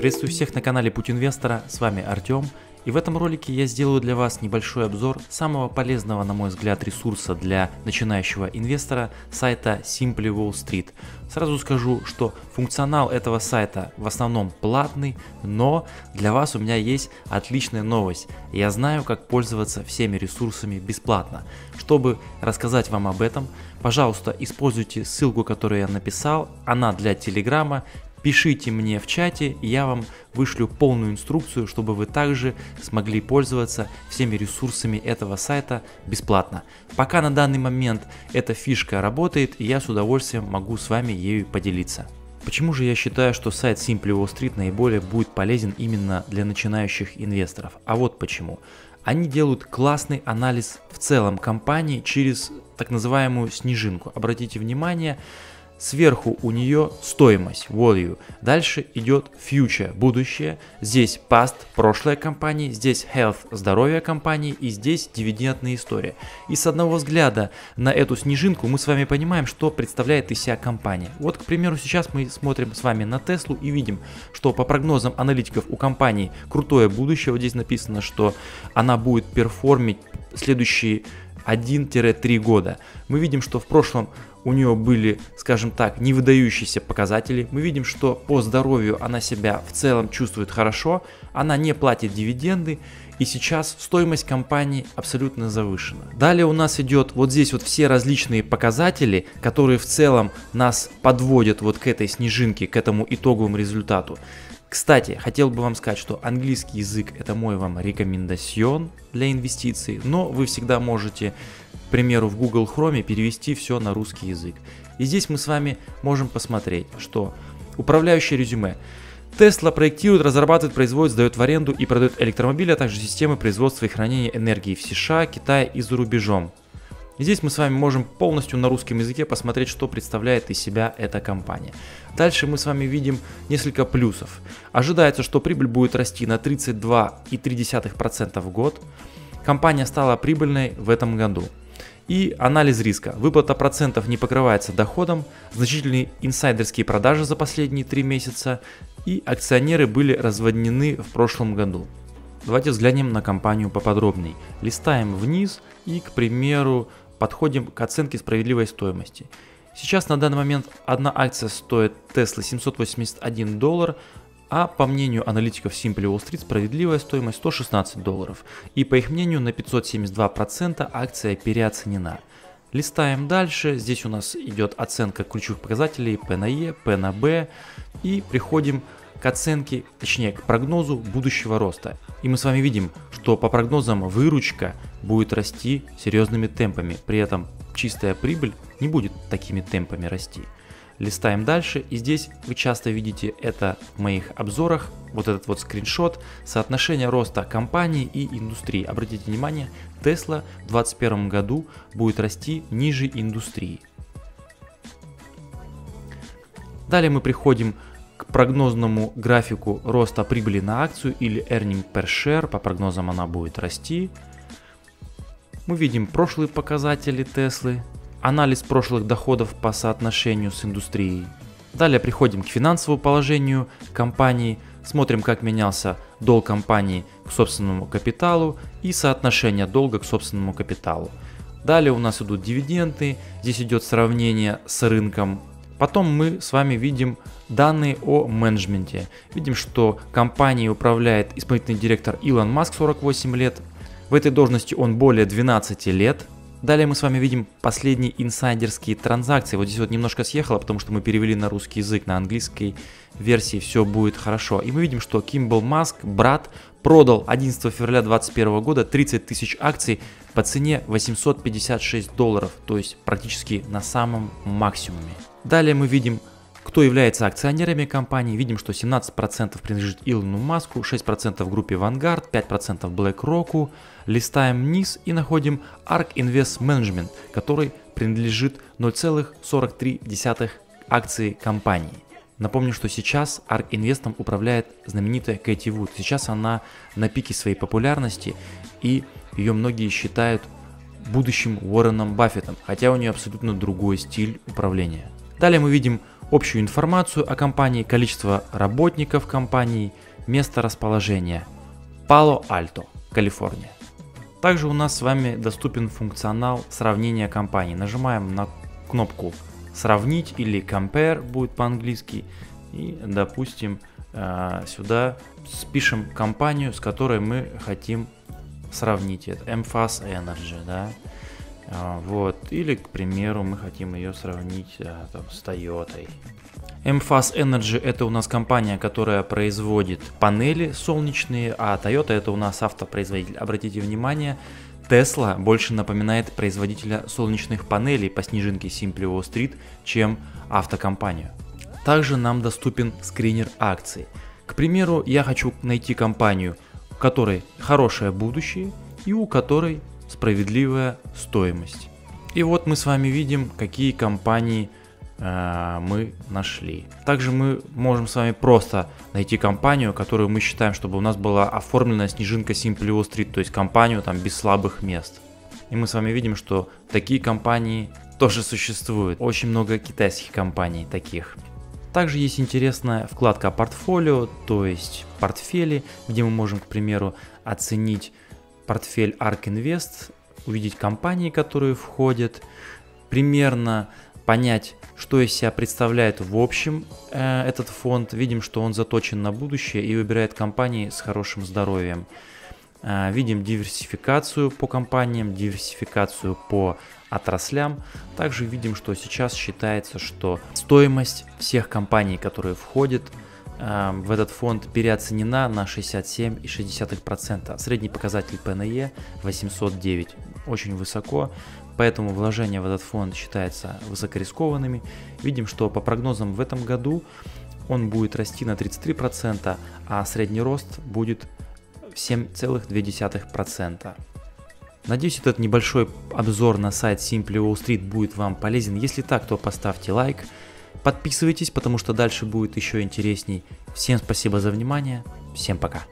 Приветствую всех на канале Путь Инвестора, с вами Артем. И в этом ролике я сделаю для вас небольшой обзор самого полезного, на мой взгляд, ресурса для начинающего инвестора сайта Simply Wall Street. Сразу скажу, что функционал этого сайта в основном платный, но для вас у меня есть отличная новость. Я знаю, как пользоваться всеми ресурсами бесплатно. Чтобы рассказать вам об этом, пожалуйста, используйте ссылку, которую я написал. Она для Телеграма. Пишите мне в чате, я вам вышлю полную инструкцию, чтобы вы также смогли пользоваться всеми ресурсами этого сайта бесплатно. Пока на данный момент эта фишка работает, и я с удовольствием могу с вами ею поделиться. Почему же я считаю, что сайт Simply Wall Street наиболее будет полезен именно для начинающих инвесторов? А вот почему. Они делают классный анализ в целом компании через так называемую снежинку. Обратите внимание, Сверху у нее стоимость, value. Дальше идет future, будущее. Здесь past, прошлое компании. Здесь health, здоровье компании. И здесь дивидендная история. И с одного взгляда на эту снежинку мы с вами понимаем, что представляет из себя компания. Вот, к примеру, сейчас мы смотрим с вами на Теслу и видим, что по прогнозам аналитиков у компании крутое будущее. Вот здесь написано, что она будет перформить следующие 1-3 года. Мы видим, что в прошлом у нее были, скажем так, невыдающиеся показатели. Мы видим, что по здоровью она себя в целом чувствует хорошо, она не платит дивиденды, и сейчас стоимость компании абсолютно завышена. Далее у нас идет вот здесь вот все различные показатели, которые в целом нас подводят вот к этой снежинке, к этому итоговому результату. Кстати, хотел бы вам сказать, что английский язык это мой вам рекомендацион для инвестиций, но вы всегда можете, примеру, в Google Chrome перевести все на русский язык. И здесь мы с вами можем посмотреть, что управляющее резюме. Tesla проектирует, разрабатывает, производит, сдает в аренду и продает электромобили, а также системы производства и хранения энергии в США, Китае и за рубежом. Здесь мы с вами можем полностью на русском языке посмотреть, что представляет из себя эта компания. Дальше мы с вами видим несколько плюсов. Ожидается, что прибыль будет расти на 32,3% в год. Компания стала прибыльной в этом году. И анализ риска. Выплата процентов не покрывается доходом, значительные инсайдерские продажи за последние три месяца и акционеры были разводнены в прошлом году. Давайте взглянем на компанию поподробней. Листаем вниз и, к примеру, подходим к оценке справедливой стоимости. Сейчас на данный момент одна акция стоит Tesla 781 доллар, а по мнению аналитиков Simple Wall Street справедливая стоимость 116 долларов. И по их мнению на 572% акция переоценена. Листаем дальше, здесь у нас идет оценка ключевых показателей P на E, P на B и приходим к оценке, точнее к прогнозу будущего роста. И мы с вами видим, что по прогнозам выручка будет расти серьезными темпами, при этом чистая прибыль не будет такими темпами расти. Листаем дальше, и здесь вы часто видите это в моих обзорах, вот этот вот скриншот, соотношение роста компании и индустрии. Обратите внимание, Tesla в 2021 году будет расти ниже индустрии. Далее мы приходим к прогнозному графику роста прибыли на акцию или earning per share, по прогнозам она будет расти. Мы видим прошлые показатели Теслы, анализ прошлых доходов по соотношению с индустрией. Далее приходим к финансовому положению компании, смотрим как менялся долг компании к собственному капиталу и соотношение долга к собственному капиталу. Далее у нас идут дивиденды, здесь идет сравнение с рынком Потом мы с вами видим данные о менеджменте. Видим, что компанией управляет исполнительный директор Илон Маск 48 лет. В этой должности он более 12 лет. Далее мы с вами видим последние инсайдерские транзакции. Вот здесь вот немножко съехало, потому что мы перевели на русский язык, на английской версии все будет хорошо. И мы видим, что Кимбл Маск, брат, продал 11 февраля 2021 года 30 тысяч акций по цене 856 долларов, то есть практически на самом максимуме. Далее мы видим, кто является акционерами компании. Видим, что 17% принадлежит Илону Маску, 6% группе Vanguard, 5% BlackRock. Листаем вниз и находим ARK Invest Management, который принадлежит 0,43 акции компании. Напомню, что сейчас ARK Invest управляет знаменитая Кэти Вуд. Сейчас она на пике своей популярности и ее многие считают будущим Уорреном Баффетом, хотя у нее абсолютно другой стиль управления. Далее мы видим общую информацию о компании, количество работников компании, место расположения. Пало-Альто, Калифорния. Также у нас с вами доступен функционал сравнения компаний. Нажимаем на кнопку «Сравнить» или «Compare» будет по-английски. И, допустим, э, сюда спишем компанию, с которой мы хотим сравнить. Это MFAS Energy, да. А, вот. Или, к примеру, мы хотим ее сравнить а, там, с Toyota. MFAS Energy это у нас компания, которая производит панели солнечные, а Toyota это у нас автопроизводитель. Обратите внимание, Tesla больше напоминает производителя солнечных панелей по снежинке Simply Wall Street, чем автокомпанию. Также нам доступен скринер акций. К примеру, я хочу найти компанию, у которой хорошее будущее и у которой справедливая стоимость. И вот мы с вами видим, какие компании э, мы нашли. Также мы можем с вами просто найти компанию, которую мы считаем, чтобы у нас была оформлена снежинка Simply Wall Street, то есть компанию там без слабых мест. И мы с вами видим, что такие компании тоже существуют. Очень много китайских компаний таких. Также есть интересная вкладка портфолио, то есть портфели, где мы можем, к примеру, оценить портфель ARK Invest, увидеть компании, которые входят, примерно понять, что из себя представляет в общем э, этот фонд. Видим, что он заточен на будущее и выбирает компании с хорошим здоровьем. Э, видим диверсификацию по компаниям, диверсификацию по отраслям. Также видим, что сейчас считается, что стоимость всех компаний, которые входят Эм, в этот фонд переоценена на 67,6%. Средний показатель ПНЕ 809, очень высоко, поэтому вложения в этот фонд считаются высокорискованными. Видим, что по прогнозам в этом году он будет расти на 33%, а средний рост будет 7,2%. Надеюсь, этот небольшой обзор на сайт Simply Wall Street будет вам полезен. Если так, то поставьте лайк. Подписывайтесь, потому что дальше будет еще интересней. Всем спасибо за внимание. Всем пока.